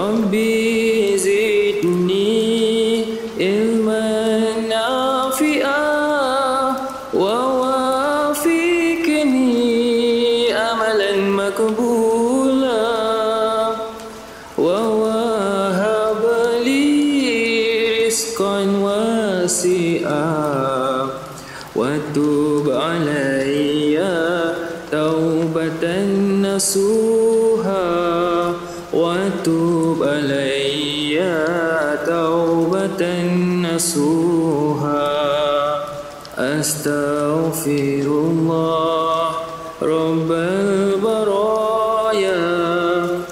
ربي زدني علما نافعا ووافقني أملا مقبولا ووهب لي رزقا واسعا وتوب علي توبة نصوحا علي توبة نصوحا أستغفر الله رب البرايا.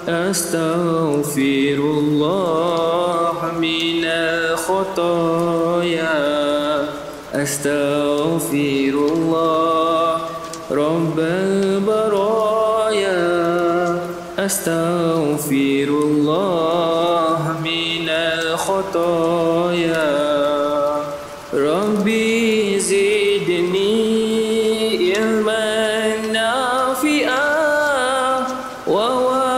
أستغفر الله من الخطايا. أستغفر الله رب البرايا. أستغفر الله من الخطايا. ربي زدني علما نافعا ووافقني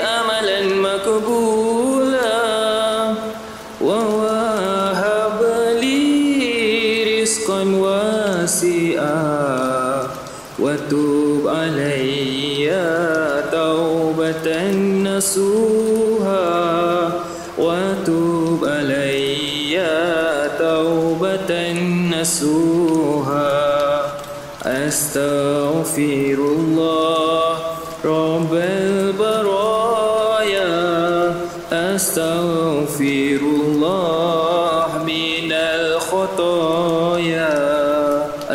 أملا مقبولا. ووهب لي رزقا واسعا. وتوب علي توبة نصوحا وتوب علي توبة نصوحا أستغفر الله رب البرايا. أستغفر الله من الخطايا.